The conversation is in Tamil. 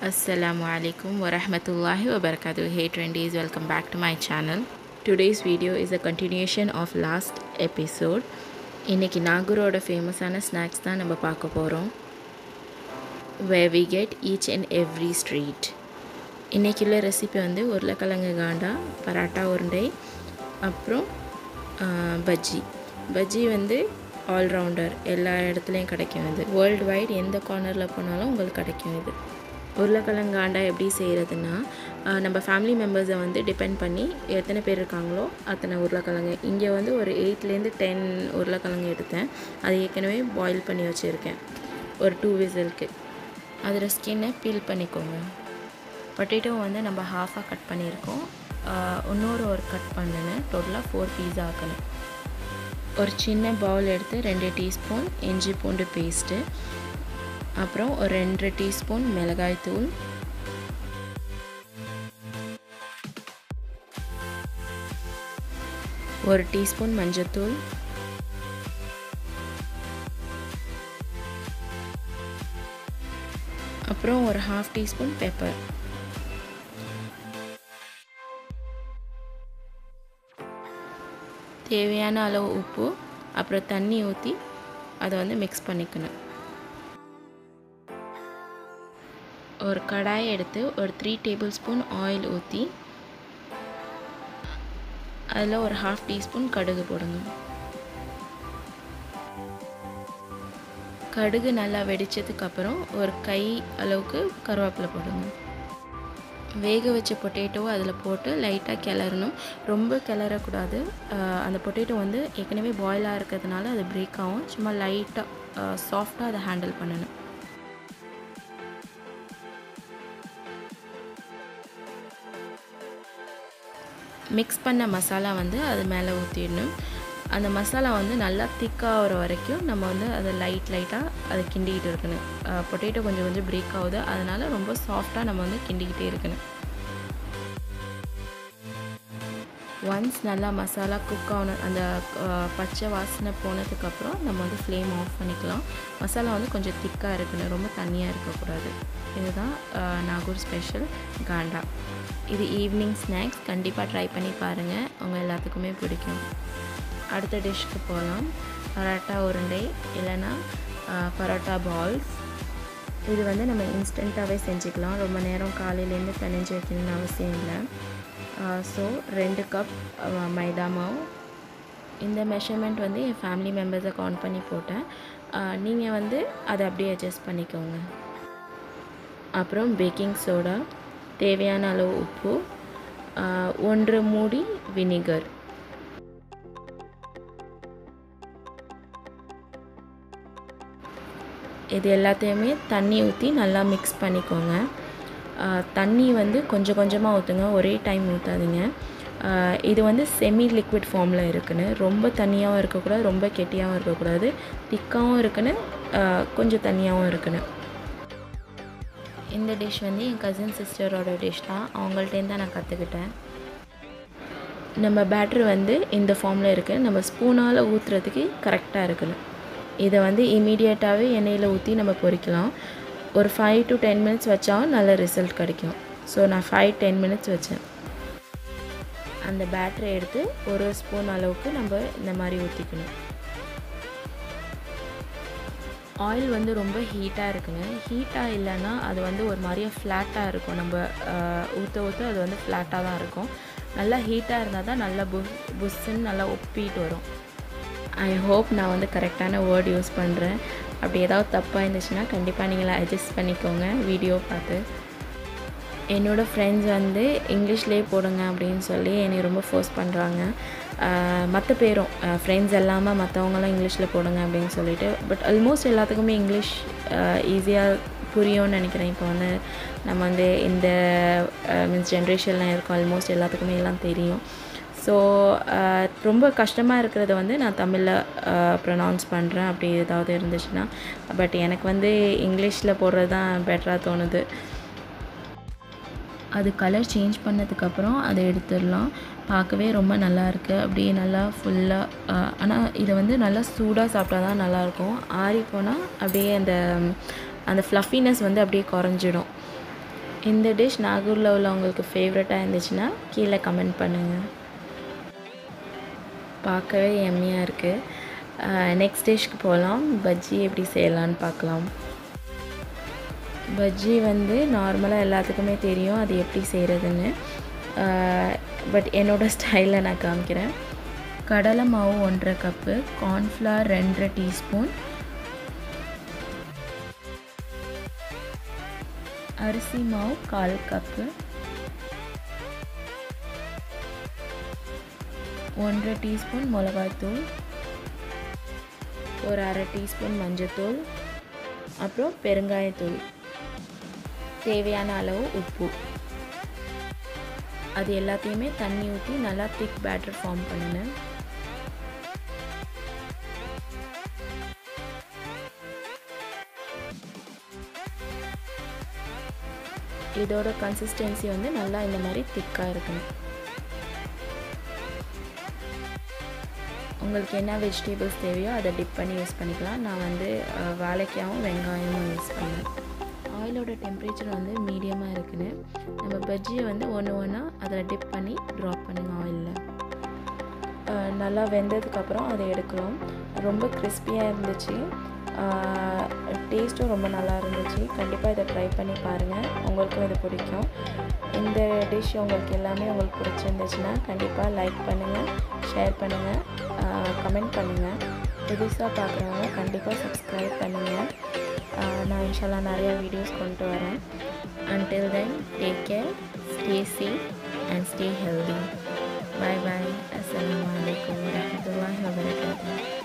Assalamu alaikum wa rahmatullahi hey barakatuh. Hey trendies, welcome back to my channel. Today's video is a continuation of last இன்றைக்கி நாகூரோட ஃபேமஸான ஸ்நாக்ஸ் தான் நம்ம பார்க்க போகிறோம் way we get each and every street இன்றைக்கி உள்ள ரெசிபி வந்து உருளைக்கிழங்கு காண்டா பராட்டா உருண்டை அப்புறம் பஜ்ஜி பஜ்ஜி வந்து ஆல்ரவுண்டர் எல்லா இடத்துலையும் கிடைக்கும் இது வேர்ல்டு வைட் எந்த கார்னரில் போனாலும் உங்களுக்கு கிடைக்கும் இது உருளைக்கிழங்காண்டா எப்படி செய்கிறதுனா நம்ம ஃபேமிலி மெம்பர்ஸை வந்து டிபெண்ட் பண்ணி எத்தனை பேர் இருக்காங்களோ அத்தனை உருளைக்கிழங்கு. இங்கே வந்து ஒரு எயிட்லேருந்து டென் உருளைக்கிழங்கு எடுத்தேன். அதை ஏற்கனவே பாயில் பண்ணி வச்சுருக்கேன். ஒரு டூ விசிலுக்கு. அதில் ஸ்கின்னை பீல் பண்ணிக்கோங்க. பொட்டேட்டோ வந்து நம்ம ஹாஃபாக கட் பண்ணியிருக்கோம். இன்னொரு ஒரு கட் பண்ணினேன் டோட்டலாக ஃபோர் பீஸா ஆக்கணும் ஒரு சின்ன பவுல் எடுத்து ரெண்டு டீஸ்பூன் இஞ்சி பூண்டு பேஸ்ட்டு அப்புறம் ஒரு ரெண்டு டீஸ்பூன் மிளகாய் தூள். ஒரு டீஸ்பூன் மஞ்சத்தூள் அப்புறம் ஒரு ஹாஃப் டீஸ்பூன் பெப்பர் தேவையான அளவு உப்பு அப்புறம் தண்ணி ஊற்றி அதை வந்து மிக்ஸ் பண்ணிக்கணும். ஒரு கடாயை எடுத்து ஒரு த்ரீ டேபிள் ஸ்பூன் ஆயில் ஊற்றி அதில் ஒரு ஹாஃப் டீஸ்பூன் கடுகு போடுங்க கடுகு நல்லா வெடித்ததுக்கப்புறம் ஒரு கை அளவுக்கு கருவேப்பிலை போடுங்க வேக வச்ச பொட்டேட்டோவை அதில் போட்டு லைட்டாக கிளறணும். ரொம்ப கிளறக்கூடாது. அந்த பொட்டேட்டோ வந்து ஏற்கனவே பாயிலாக இருக்கிறதுனால அது பிரேக் ஆகும். சும்மா லைட்டாக சாஃப்டாக அதை ஹேண்டில் பண்ணணும். மிக்ஸ் பண்ண மசாலா வந்து அது மேலே ஊற்றிடணும் அந்த மசாலா வந்து நல்லா திக்காகிற வரைக்கும் நம்ம வந்து அதை லைட் லைட்டாக அதை கிண்டிக்கிட்டு இருக்கணும். பொட்டேட்டோ கொஞ்சம் கொஞ்சம் பிரேக் ஆகுது. அதனால் ரொம்ப சாஃப்டாக நம்ம வந்து கிண்டிக்கிட்டே இருக்கணும். ஒன்ஸ் நல்லா மசாலா குக் ஆன அந்த பச்சை வாசனை போனதுக்கப்புறம் நம்ம வந்து ஃப்ளேம் ஆஃப் பண்ணிக்கலாம். மசாலா வந்து கொஞ்சம் திக்காக இருக்கணும். ரொம்ப தண்ணியாக இருக்கக்கூடாது. இதுதான் நாகூர் ஸ்பெஷல் காண்டா. இது ஈவினிங் ஸ்நாக்ஸ் கண்டிப்பாக ட்ரை பண்ணி பாருங்கள் உங்கள் எல்லாத்துக்குமே பிடிக்கும். அடுத்த டிஷ்க்கு போகலாம் பரோட்டா உருண்டை இல்லைன்னா பரோட்டா பால்ஸ் இது வந்து நம்ம இன்ஸ்டண்ட்டாகவே செஞ்சுக்கலாம். ரொம்ப நேரம் காலையிலேருந்து பிணைஞ்சு வைக்கணும்னு அவசியம் இல்லை. ஸோ ரெண்டு கப் மைதா மாவு. இந்த மெஷர்மெண்ட் வந்து என் ஃபேமிலி மெம்பர்ஸை கவுண்ட் பண்ணி போட்டேன். நீங்கள் வந்து அதை அப்படியே அட்ஜஸ்ட் பண்ணிக்கோங்க. அப்புறம் பேக்கிங் சோடா தேவையான அளவு உப்பு ஒன்று மூடி வினிகர். இது எல்லாத்தையுமே தண்ணி ஊற்றி நல்லா மிக்ஸ் பண்ணிக்கோங்க. தண்ணி வந்து கொஞ்சம் கொஞ்சமாக ஊற்றுங்க ஒரே டைம் ஊற்றாதீங்க இது வந்து செமி லிக்விட் ஃபார்மில் இருக்குன்னு. ரொம்ப தண்ணியாகவும் இருக்கக்கூடாது ரொம்ப கெட்டியாகவும் இருக்கக்கூடாது. திக்காகவும் இருக்குன்னு கொஞ்சம் தண்ணியாகவும் இருக்குன்னு. இந்த டிஷ் வந்து என் கசின் சிஸ்டரோட டிஷ் தான். அவங்கள்ட்டேருந்து தான் நான் கற்றுக்கிட்டேன் நம்ம பேட்ரு வந்து இந்த ஃபார்மில் இருக்குது நம்ம ஸ்பூனால் ஊற்றுறதுக்கு கரெக்டாக இருக்கணும். இதை வந்து இமீடியட்டாகவே எண்ணெயில் ஊற்றி நம்ம பொறிக்கலாம். ஒரு ஃபைவ் டு டென் மினிட்ஸ் வச்சாலும் நல்ல ரிசல்ட் கிடைக்கும். ஸோ நான் ஃபைவ் டென் மினிட்ஸ் வச்சேன். அந்த பேட்டரை எடுத்து ஒரு ஸ்பூன் அளவுக்கு நம்ம இந்த மாதிரி ஊற்றிக்கணும் ஆயில் வந்து ரொம்ப ஹீட்டாக இருக்குங்க. ஹீட்டாக இல்லைன்னா அது வந்து ஒரு மாதிரியே ஃப்ளாட்டாக இருக்கும். நம்ம ஊற்ற ஊற்ற அது வந்து ஃப்ளாட்டாக தான் இருக்கும். நல்லா ஹீட்டாக இருந்தால் தான் நல்லா புஸ் புஷ்ஷுன்னு நல்லா ஒப்பிட்டு வரும். ஐ ஹோப் நான் வந்து கரெக்டான வேர்ட் யூஸ் பண்ணுறேன் அப்படி ஏதாவது தப்பாக இருந்துச்சுன்னா கண்டிப்பாக நீங்கள் அட்ஜஸ்ட் பண்ணிக்கோங்க. வீடியோ பார்த்து. என்னோடய ஃப்ரெண்ட்ஸ் வந்து இங்கிலீஷ்லேயே போடுங்க அப்படின்னு சொல்லி என்னை ரொம்ப ஃபோர்ஸ் பண்ணுறாங்க மற்ற பேரும் ஃப்ரெண்ட்ஸ் இல்லாமல் மற்றவங்களாம் இங்கிலீஷில் போடுங்க அப்படின்னு சொல்லிட்டு பட் ஆல்மோஸ்ட் எல்லாத்துக்குமே இங்கிலீஷ் ஈஸியாக புரியும்னு நினைக்கிறேன். இப்போ வந்து நம்ம வந்து இந்த மீன்ஸ் ஜென்ரேஷன்லாம் இருக்கோம் ஆல்மோஸ்ட் எல்லாத்துக்குமே எல்லாம் தெரியும். ஸோ ரொம்ப கஷ்டமாக இருக்கிறத வந்து நான் தமிழில் ப்ரொனவுன்ஸ் பண்ணுறேன் அப்படி ஏதாவது இருந்துச்சுன்னா பட் எனக்கு வந்து இங்கிலீஷில் போடுறது தான் பெட்டராக தோணுது. அது கலர் சேஞ்ச் பண்ணதுக்கப்புறம் அதை எடுத்துடலாம். பார்க்கவே ரொம்ப நல்லாயிருக்கு அப்படியே நல்லா ஃபுல்லாக ஆனால் இதை வந்து நல்லா சூடாக சாப்பிட்டா தான் நல்லாயிருக்கும் ஆறி போனால் அப்படியே அந்த அந்த ஃப்ளஃபினஸ் வந்து அப்படியே குறைஞ்சிடும். இந்த டிஷ் நாகூரில் உள்ளவங்களுக்கு ஃபேவரட்டாக இருந்துச்சுன்னா கீழே கமெண்ட் பண்ணுங்கள் பார்க்கவே எம்மியாக இருக்குது நெக்ஸ்ட் டிஷ்க்கு போகலாம் பஜ்ஜி எப்படி செய்யலான்னு பார்க்கலாம். பஜ்ஜி வந்து நார்மலாக எல்லாத்துக்குமே தெரியும் அது எப்படி செய்கிறதுன்னு பட் என்னோடய ஸ்டைலில் நான் காமிக்கிறேன். கடலை மாவு ஒன்றரை கப்பு கார்ன்ஃப்ளவர் ரெண்டரை டீஸ்பூன் அரிசி மாவு கால் கப்பு ஒன்றரை டீஸ்பூன் மிளகாய்த்தூள் ஒரு அரை டீஸ்பூன் மஞ்சத்தூள். அப்புறம் பெருங்காயத்தூள். தேவையான அளவு உப்பு. அது எல்லாத்தையுமே தண்ணி ஊற்றி நல்லா திக் பேட்டர் ஃபார்ம் பண்ணினேன் இதோட கன்சிஸ்டன்சி வந்து நல்லா இந்த மாதிரி திக்காக இருக்கணும். உங்களுக்கு என்ன வெஜிடபிள்ஸ் தேவையோ அதை டிப் பண்ணி யூஸ் பண்ணிக்கலாம். நான் வந்து வாழைக்காயும் வெங்காயமும் யூஸ் பண்ணேன் ஆயிலோட டெம்பரேச்சர் வந்து மீடியமாக இருக்குன்னு. நம்ம பஜ்ஜியை வந்து ஒன்று ஒன்றா அதில் டிப் பண்ணி ட்ராப் பண்ணுங்கள் ஆயிலில் நல்லா வெந்ததுக்கப்புறம் அதை எடுக்கிறோம் ரொம்ப கிறிஸ்பியாக இருந்துச்சு. டேஸ்ட்டும் ரொம்ப நல்லா இருந்துச்சு. கண்டிப்பாக இதை ட்ரை பண்ணி பாருங்கள் உங்களுக்கும் இது பிடிக்கும். இந்த டிஷ் உங்களுக்கு எல்லாமே உங்களுக்கு பிடிச்சிருந்துச்சுன்னா கண்டிப்பாக லைக் பண்ணுங்கள் ஷேர் பண்ணுங்கள் கமெண்ட் பண்ணுங்கள் புதுசாக பார்க்குறவங்க கண்டிப்பாக சப்ஸ்கிரைப் பண்ணுங்கள் இன்ஷால்லாம் நிறையா வீடியோஸ் கொண்டு வரேன் until then take care stay safe and stay healthy bye bye அஸ்லாம் வலைக்கம் வரமத்துல்லாஹி வபரகாத்து